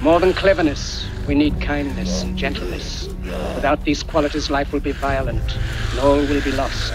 More than cleverness, we need kindness and gentleness. Without these qualities, life will be violent, and all will be lost.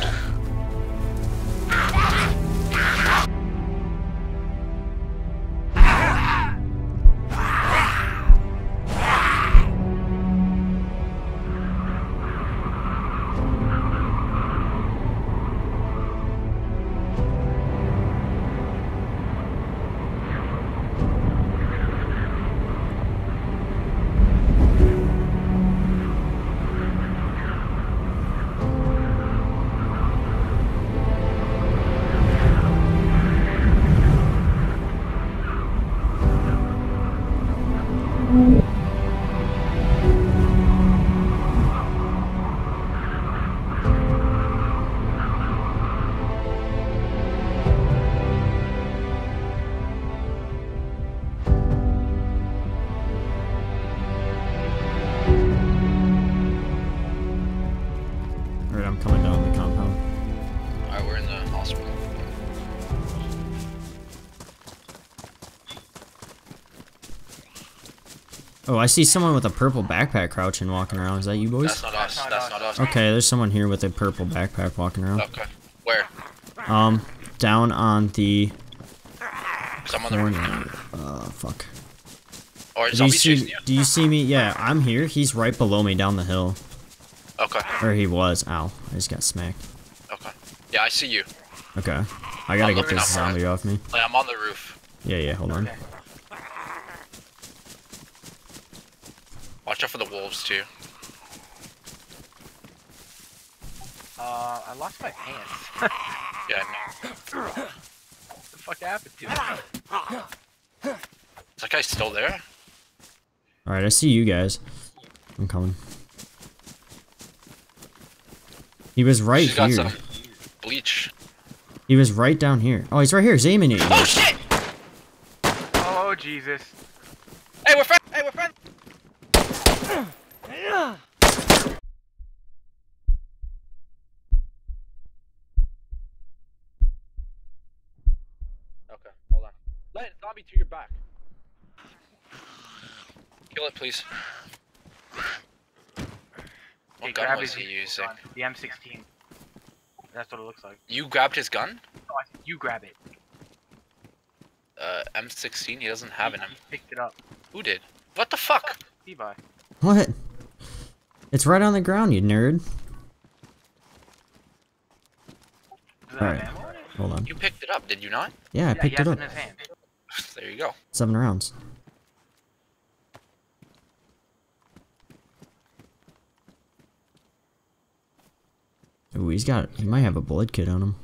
I see someone with a purple backpack crouching walking around. Is that you boys? That's not us. That's not us. Okay, there's someone here with a purple backpack walking around. Okay. Where? Um, down on the Because I'm on the roof. Uh, fuck. Or Do you see? you. Do you see me? Yeah, I'm here. He's right below me down the hill, Okay. or he was. Ow! I just got smacked. Okay. Yeah, I see you. Okay, I gotta I'm get this zombie off me. Like, I'm on the roof. Yeah, yeah. Hold on. Watch out for the wolves too. Uh, I lost my pants. Yeah, I know. what the fuck happened to me? it? Is that guy still there? All right, I see you guys. I'm coming. He was right She's got here. some bleach. He was right down here. Oh, he's right here. He's aiming at you. Oh shit! Oh Jesus! Hey, we're friends! Hey, we're friends! Okay, hold on. Let zombie to your back. Kill it, please. What gun grab was he using? gun, The M16. That's what it looks like. You grabbed his gun? No, I you grab it. Uh, M16? He doesn't have an M. He picked it up. Who did? What the fuck? Levi. What? It's right on the ground, you nerd. Alright. have ammo in it? Hold on. You picked it up, did you not? Yeah, I Yeah, picked it up. in his hand. There you go. Seven rounds. Ooh, he's got. He might have a bullet kit on him.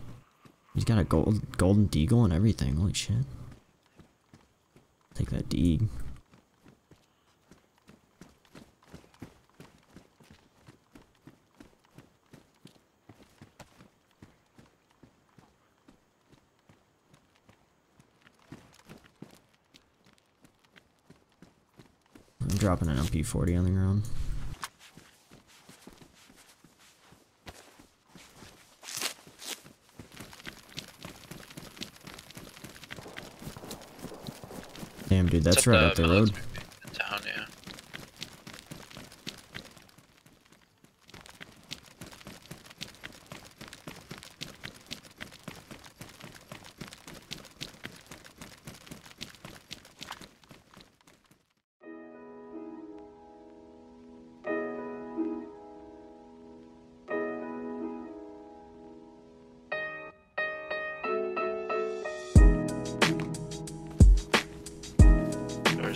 He's got a gold, golden deagle and everything. Holy shit! Take that deeg. Dropping an MP40 on the ground. Damn, dude, that's right up the road.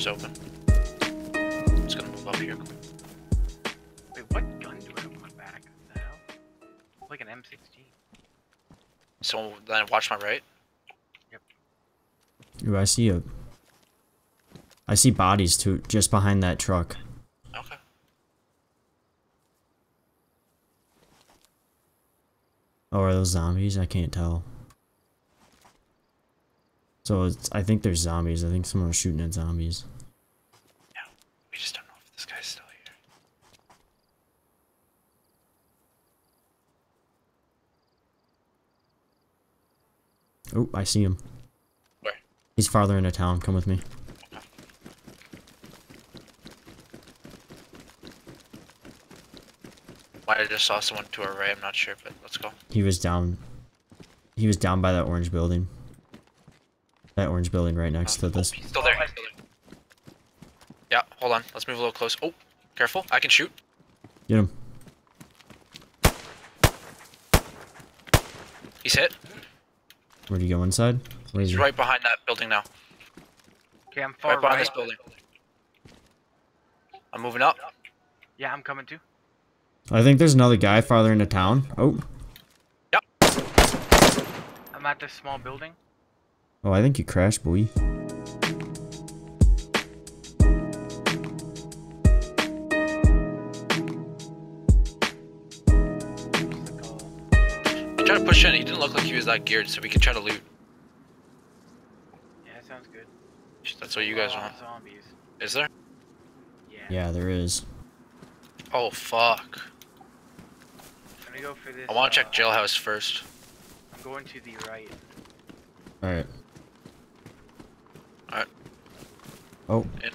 Door's open. I'm just gonna move up here. Wait, what gun do I have on my back? What the hell? Like an M16. So then watch my right. Ooh, I see a. I see bodies too, just behind that truck. Okay. Oh, are those zombies? I can't tell. So it's, I think there's zombies. I think someone was shooting at zombies. We just don't know if this guy's still here. Oh, I see him. Where? He's farther into town. Come with me. Why I just saw someone to our right. I'm not sure, but let's go. He was down. He was down by that orange building. That orange building right next to this. He's still there. He's still there. Yeah, hold on. Let's move a little close. Oh, careful. I can shoot. Get him. He's hit. Where'd you go inside? Where is He's he? right behind that building now. Okay, I'm far Right behind right. this building. I'm moving up. Yeah, I'm coming too. I think there's another guy farther into town. Oh, I'm at this small building. Oh, I think you crashed, boy. What's the? He tried to push in. He didn't look like he was that geared, so we can try to loot. Yeah, sounds good. That's what you guys Oh, want. Zombies. Is there? Yeah. Yeah, there is. Oh fuck. I'm gonna go for this. I want to uh, check jailhouse first. I'm going to the right. All right. Alright. Oh. In.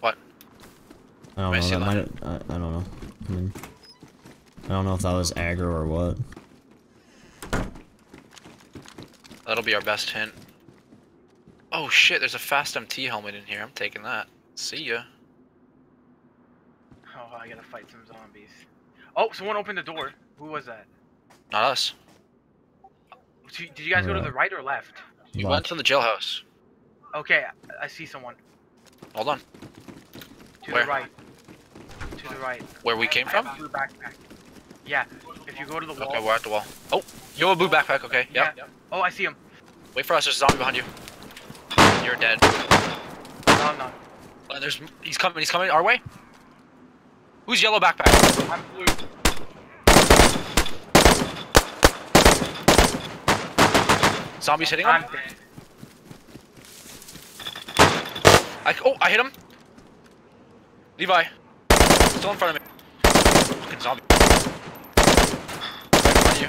What? I don't I know. That might. line. I, I don't know. I mean, I don't know if that was aggro or what. That'll be our best hint. Oh shit, there's a fast MT helmet in here. I'm taking that. See ya. Oh, I gotta fight some zombies. Oh, someone opened the door. Who was that? Not us. Did did you guys go to the right or left? You Left. went to the jailhouse. Okay, I, see someone. Hold on. To Where? the right. To the right. Where we came I from? blue backpack. Yeah. If you go to the wall. Okay, we're at the wall. Oh, you have a blue backpack. Okay. Yeah. Oh, I see him. Wait for us. There's a zombie behind you. You're dead. No, no. Uh, there's. He's coming. He's coming our way. Who's yellow backpack? I'm blue. Zombies hitting I'm dead. I, oh, I hit him. Levi. Still in front of me. Fucking zombie. Right in front of you.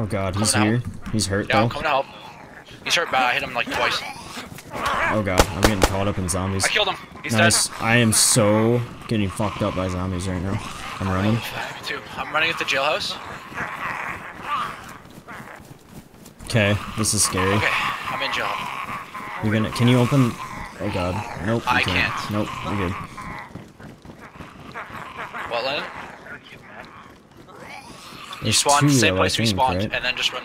Oh god, he's Coming here. He's hurt Yeah, I'm though. coming to help. He's hurt bad. I hit him like twice. Oh god, I'm getting caught up in zombies. I killed him. He's Nice. I am so getting fucked up by zombies right now. I'm running. Me too. I'm running at the jailhouse. Okay, this is scary. Okay, I'm in jail. You're gonna. Can you open? Oh god. Nope. I can't. can't. Nope. You're good. What, Lennon? I'm kidding, man. You spawned two, the same though, place we spawned, right? and then just run.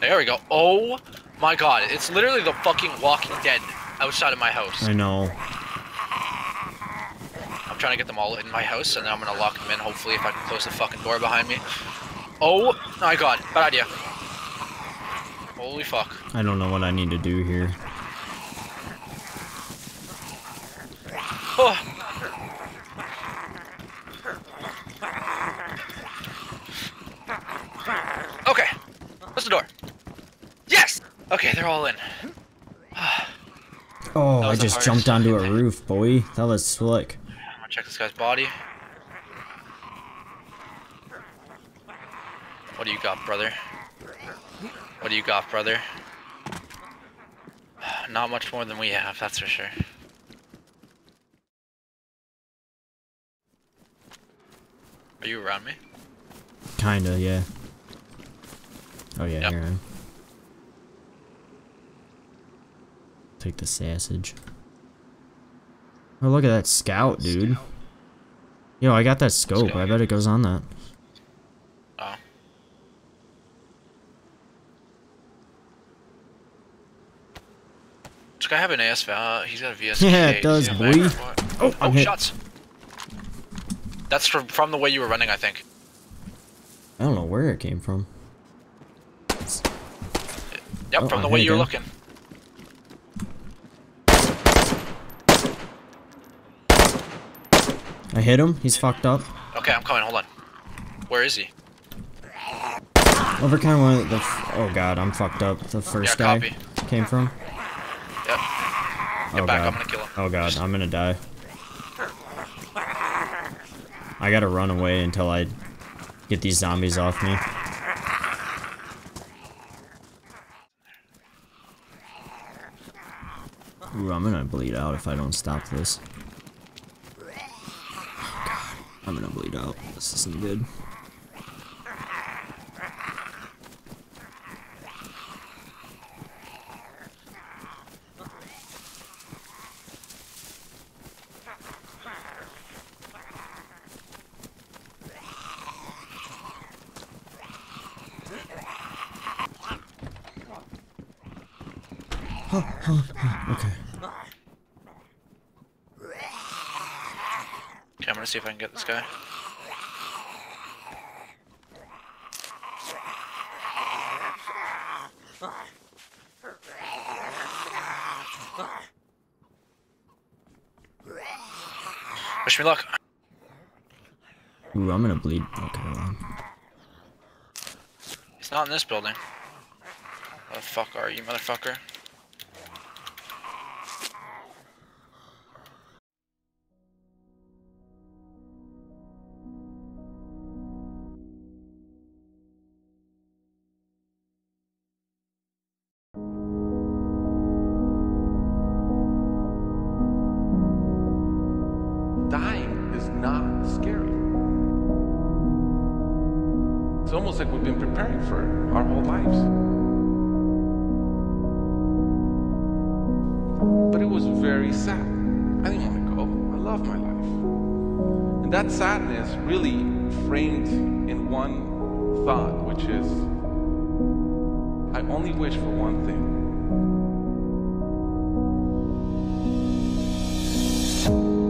There we go. Oh my god, it's literally the fucking Walking Dead outside of my house. I know. I'm trying to get them all in my house, and then I'm gonna lock them in. Hopefully, if I can close the fucking door behind me. Oh my god, bad idea. Holy fuck. I don't know what I need to do here. Oh. Okay, close the door. Yes. Okay, they're all in. Oh, I just jumped onto a roof, boy. That was slick. Check this guy's body. What do you got, brother? What do you got, brother? Not much more than we have, that's for sure. Are you around me? Kinda, yeah. Oh yeah, Yep. here I am. Take the sausage. Oh, look at that scout, dude. Yo, I got that scope. go. I bet it goes on that. Oh. This guy have an AS val. Uh, he's got a VS. Yeah, it does, boy. Oh, Oh, shots. That's from from the way you were running, I think. I don't know where it came from. Yep, Oh, from the way you were again. looking. I hit him. He's fucked up. Okay, I'm coming. Hold on. Where is he? Over kind of where the. f- Oh god, I'm fucked up. The first Yeah, guy copy. came from. Yep. oh back. god. I'm gonna kill him. Oh god, I'm gonna die. I gotta run away until I get these zombies off me. Ooh, I'm gonna bleed out if I don't stop this. I'm gonna bleed out. This isn't good. Okay. Gonna see if I can get this guy. Wish me luck. Ooh, I'm gonna bleed. Okay, hold on. He's not in this building. Where the fuck are you, motherfucker? Almost like we've been preparing for our whole lives. But it was very sad. I didn't want to go. I love my life. And that sadness really framed in one thought, which is I only wish for one thing. And I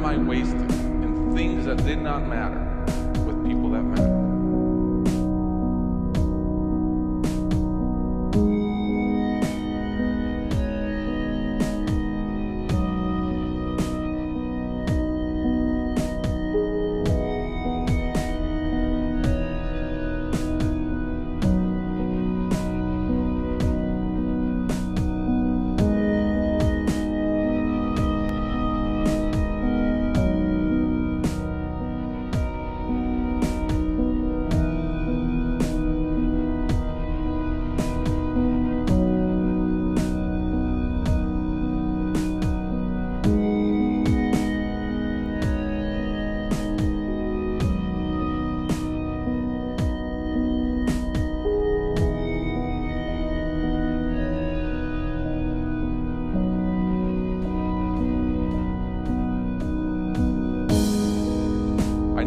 time I wasted in things that did not matter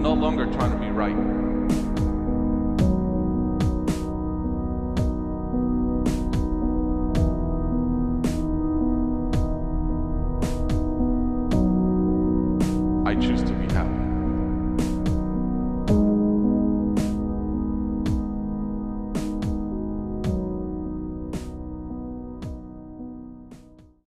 no longer trying to be right.